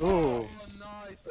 Ooh. Oh, nice.